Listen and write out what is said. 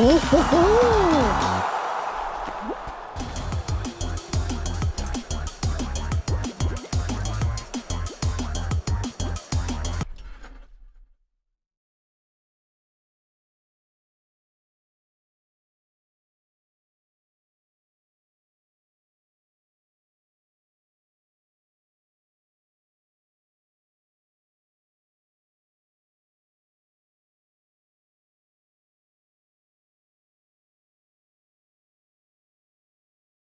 Oh.